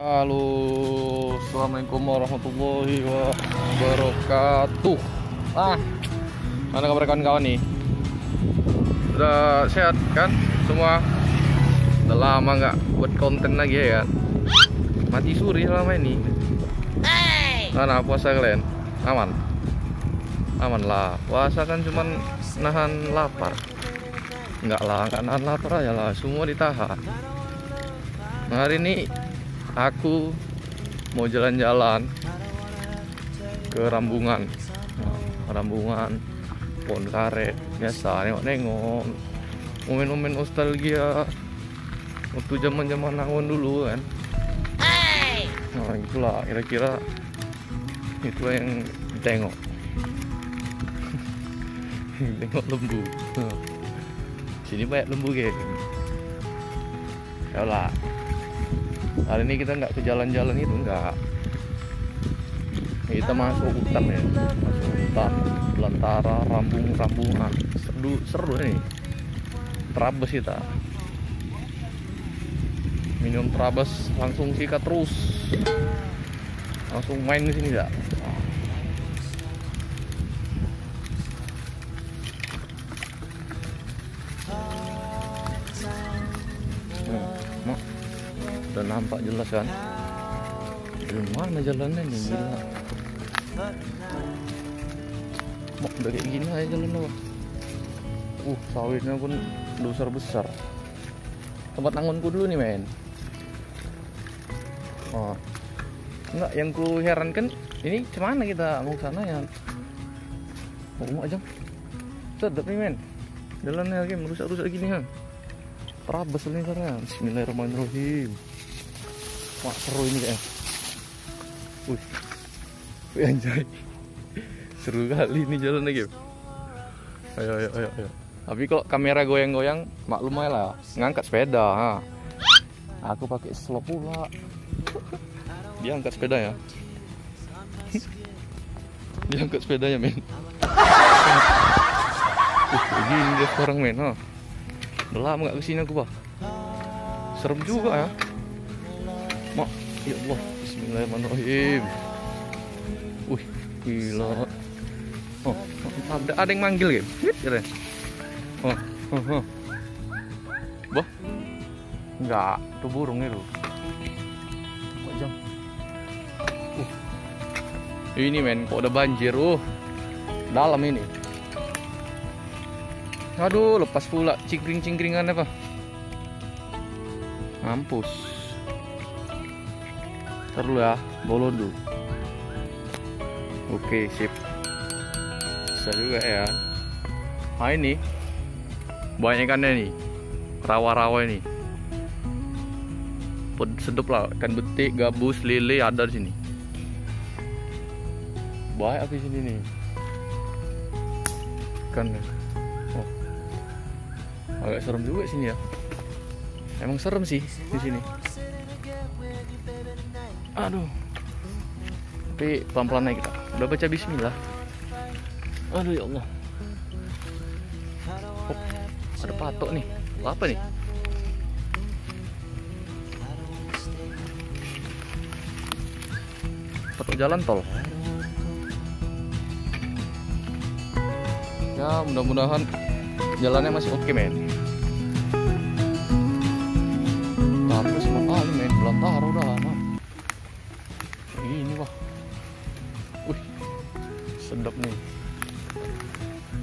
Halo, assalamualaikum warahmatullahi wabarakatuh. Ah, mana kabar kawan-kawan nih? Udah sehat kan semua? Udah lama nggak buat konten lagi ya kan? Mati suri selama ini. Mana puasa kalian? Aman? Aman lah. Puasa kan cuman nahan lapar. Enggak lah, nggak nahan lapar aja lah. Semua ditahan. Nah, hari ini aku mau jalan-jalan ke Rambungan. Nah, Rambungan pohon karet biasa nengok-nengok. Momen-momen nostalgia waktu zaman zaman awon dulu kan? Nah itulah kira-kira itulah yang ditengok tengok lembu. Sini banyak lembu geng. Ya lah hari ini kita nggak ke jalan-jalan itu nggak. Kita masuk hutan ya. Masuk hutan belantara rambung rambungan seru seru nih terabas kita. Minum terabas langsung sikat terus. Langsung main di sini dah nampak jelas kan? Dari mana jalannya nih gila. Mau udah kayak gini aja jalan apa? Uh sawitnya pun besar besar. Tempat nangunku dulu nih men. Oh enggak yang ku heran kan ini cemana kita mau sana ya? Mau mau aja. Sedap nih men jalannya lagi merusak-rusak gini kan terabas ini karena Bismillahirrahmanirrahim wah seru ini kayaknya wih. Wih anjay. Seru kali ini jalan lagi ayo ayo ayo ayo. Tapi kok kamera goyang-goyang maklum aja lah. Ngangkat sepeda ha. aku pakai slow pula. Dia angkat sepeda ya? Dia angkat sepedanya men. Uh, begini dia sekarang men ha. Gak ke sini aku pak. Serem juga ya Mak Ya Allah Bismillahirrahmanirrahim. Wih Gila. Oh ada, ada yang manggil gitu Gitu Oh Oh Oh. Boh. Enggak Itu burung itu Kok jam? Uh. Ini men Kok udah banjir Uh. Dalam ini. Aduh, lepas pula cingkring-cingkringan apa? Mampus. Terlalu ya, bolon dulu. Oke, sip. Bisa juga ya. Nah ini, banyak ikannya nih. Rawa-rawa ini. Sedep lah, ikan betik, gabus, lele ada di sini. Banyak di sini nih. Ikannya agak serem juga sini ya emang serem sih di sini aduh. Tapi pelan-pelan aja kita udah baca bismillah. Aduh ya Allah. Oh, ada patok nih. Apa nih? Patok jalan tol. Ya mudah-mudahan jalannya masih oke men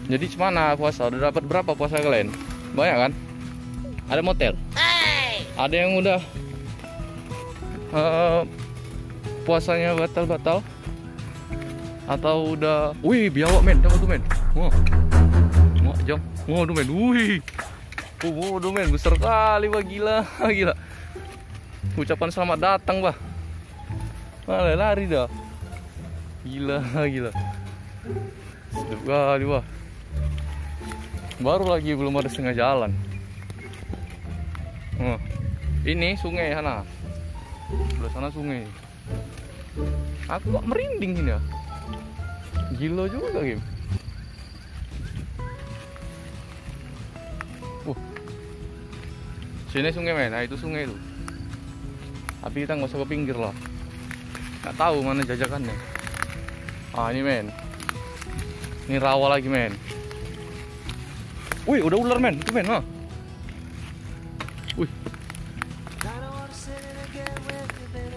jadi gimana puasa udah dapat berapa puasa kalian banyak kan ada motel ada yang udah uh, puasanya batal-batal atau udah wih biawak men tunggu tuh men wah Mak jam. Waduh men, wih. Oh, waduh men, besar kali wah gila, gila. Ucapan selamat datang, Bah. Malah lari dah. Gila, gila. Sedap kali, Wah. Baru lagi belum ada setengah jalan. Oh, ini sungai sana. Sebelah sana sungai. Aku kok merinding ini ya. Gila juga, Game. Sini sungai men, nah itu sungai itu. tapi kita nggak usah ke pinggir lah nggak tahu mana jajakannya ah ini men ini rawa lagi men wih udah ular men. Itu men ah. Wih.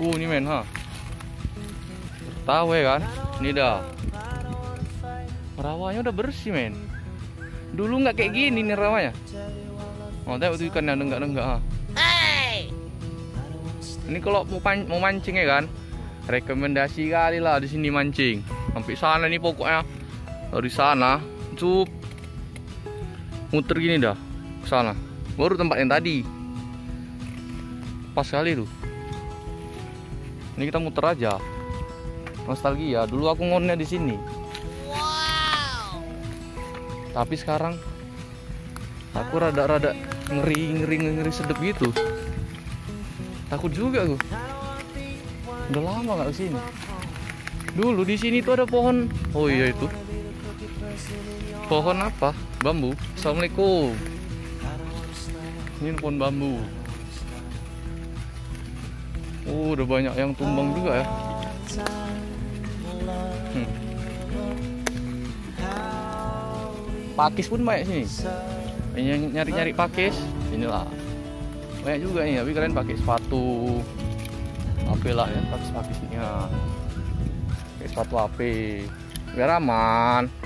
Uh ini men ha tahu ya kan? Ini dah. Rawanya udah bersih men. Dulu nggak kayak gini nih rawanya. Oh tengok tuh ikannya nenggak nenggak ha ini kalau mau, pan mau mancing ya kan? Rekomendasi kali lah di sini mancing. Sampai sana nih pokoknya. Dari sana. Cup muter gini dah ke sana. Baru tempat yang tadi. Pas kali tuh. Ini kita muter aja. Nostalgia dulu aku ngonnya di sini. Tapi sekarang aku rada-rada ngeri ngeri ngeri sedep gitu. Takut juga aku. Udah lama nggak ke sini. Dulu di sini tuh ada pohon. Oh iya itu. Pohon apa bambu. Assalamualaikum. Ini pohon bambu. Oh udah banyak yang tumbang juga ya. Hmm. pakis pun banyak sini. Yang nyari-nyari pakis. Inilah. Banyak juga nih tapi kalian pakai sepatu. Apa lah ya pakai sepatu sini ya. Pakai sepatu AP biar aman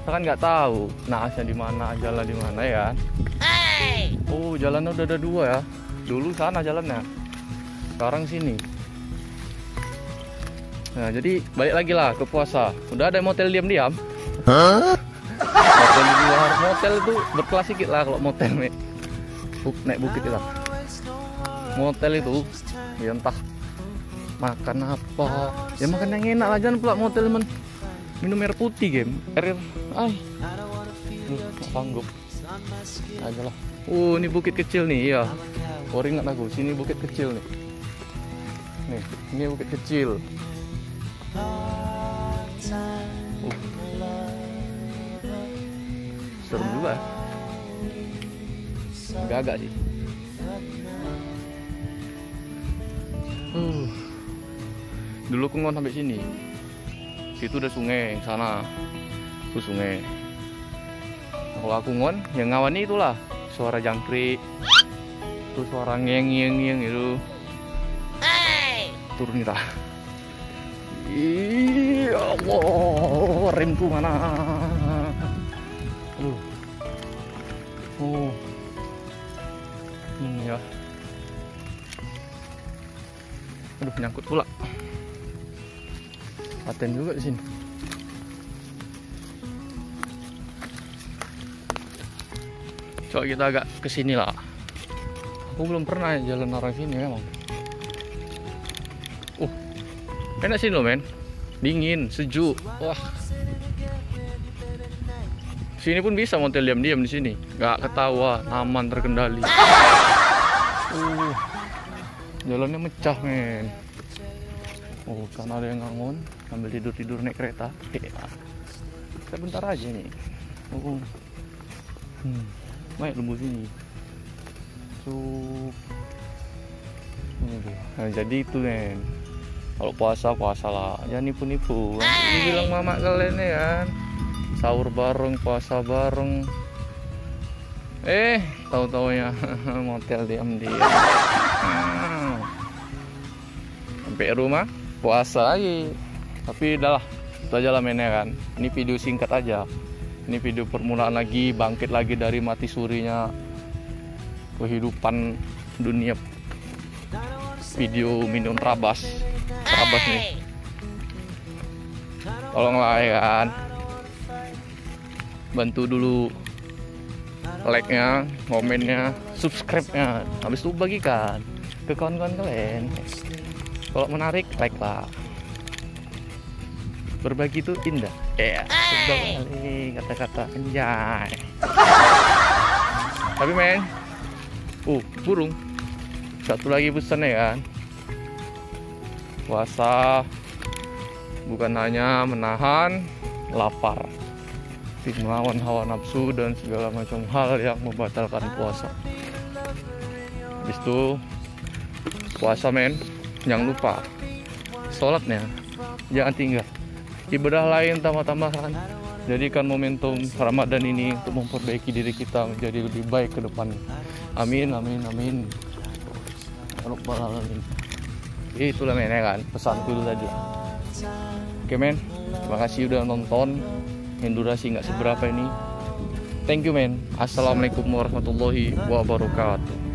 kita kan nggak tahu naasnya di mana jalan di mana ya oh jalannya udah ada dua ya? Dulu sana jalannya sekarang sini. Nah jadi balik lagi lah ke puasa. Udah ada motel diam-diam? Motel di luar. Motel itu berkelas sedikit lah kalau motel nih Buk, naik bukit lah. Motel itu ya entah makan apa. Ya makan yang enak aja pula motel men. Minum air putih game. Air ay. Nggak sanggup. Aja lah uh ini bukit kecil nih ya oh ingat aku sini bukit kecil nih. Nih ini bukit kecil. Uh. serem juga. Agak-agak sih. Uh. dulu aku ngon sampai sini. Situ udah sungai sana itu sungai. Nah, kalau aku ngon yang ngawani itulah suara jangkrik. Itu suara ngeng ngeng ngeng itu turun kita Iya Allah remku mana? Uh. oh. Ini ya. Aduh nyangkut pula. Paten juga di sini coba kita agak ke sini lah. Aku belum pernah jalan arah sini memang uh enak sih loh men. Dingin sejuk. Wah. Sini pun bisa motel diam-diam di sini. Nggak ketawa aman terkendali. Uh jalannya mecah men. Oh sana ada yang ngangon sambil tidur tidur naik kereta. Kita bentar aja nih. Oh. Hmm. Naik lembu sini Sup. Nah, jadi itu men kalau puasa puasa lah. Jangan nipu nipu ini bilang mama kalian ya kan? Sahur bareng puasa bareng. Eh tahu taunya motel diam diam sampai rumah puasa lagi. Tapi udahlah itu aja lah mainnya kan. Ini video singkat aja ini video permulaan lagi bangkit lagi dari mati surinya kehidupan dunia video minum trabas trabas nih tolonglah ya kan bantu dulu like-nya, komennya, subscribe-nya. Habis itu bagikan ke kawan-kawan kalian. Kalau menarik, like lah. Berbagi itu indah. Ya, kali kata-kata anjay. Tapi men, uh, burung. Satu lagi pesan ya kan. Puasa bukan hanya menahan lapar, tapi melawan hawa nafsu dan segala macam hal yang membatalkan puasa. Habis itu puasa men jangan lupa sholatnya jangan tinggal ibadah lain tambah-tambahan jadikan momentum Ramadan ini untuk memperbaiki diri kita menjadi lebih baik ke depan. Amin amin amin. Rabbal alamin itulah men ya kan? Pesan dulu tadi. Oke men. Makasih udah nonton. Yang durasi nggak seberapa ini. Thank you men. Assalamualaikum warahmatullahi wabarakatuh